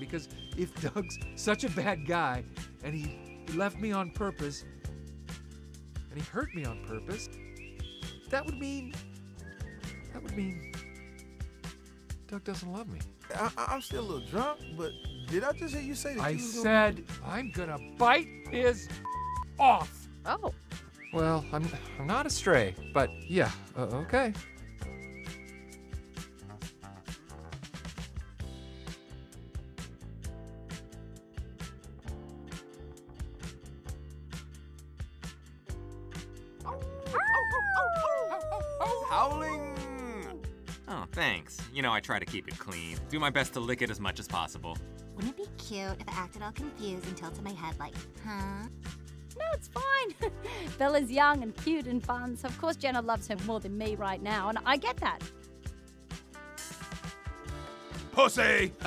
because if Doug's such a bad guy and he left me on purpose and he hurt me on purpose, that would mean that would mean Doug doesn't love me. I, I- I'm still a little drunk, but did I just hear you say that I you was gonna- said I'm gonna bite his off. Oh. Well, I'm I'm not a stray, but yeah, uh, okay. Howling! Oh, thanks. You know, I try to keep it clean. Do my best to lick it as much as possible. Wouldn't it be cute if I acted all confused and tilted my head like, huh? No, it's fine. Bella's young and cute and fun, so of course Jenna loves her more than me right now, and I get that. Pussy!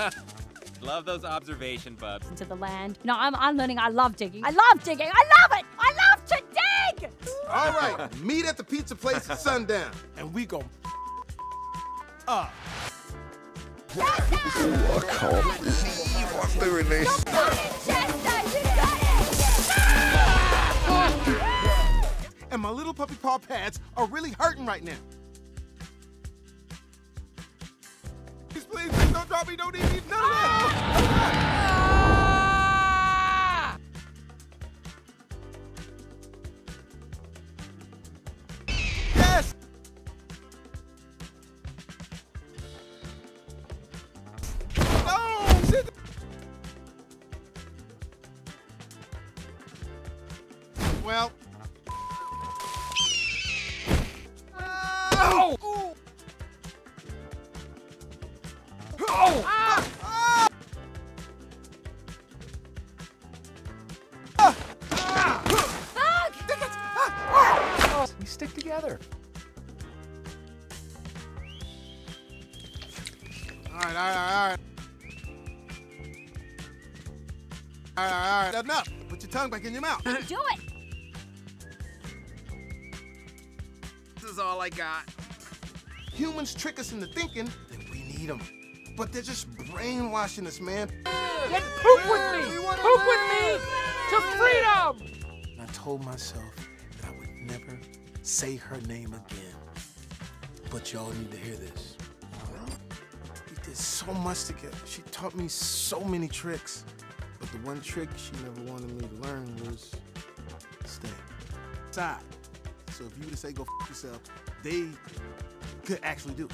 Love those observation bubs. Into the land. No, I'm, I'm learning I love digging. I love digging. I love it. All right, meet at the pizza place at sundown, and we gon' up. And my little puppy paw pads are really hurting right now. Please, please, please don't drop me. Don't need none of that. No. Well. Oh! Ooh. Oh! Ah! Ah! We stick together. All right, all right, all right. All right, all right, enough. Put your tongue back in your mouth. Do it. This is all I got. Humans trick us into thinking that we need them. But they're just brainwashing us, man. Then poop with me. Poop with me to freedom. And I told myself that I would never say her name again. But y'all need to hear this. We did so much together. She taught me so many tricks. The one trick she never wanted me to learn was stay. Side. So if you were to say go f yourself, they could actually do it.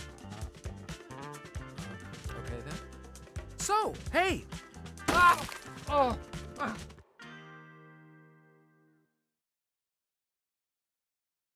Okay then. So, hey. Ah, oh, ah,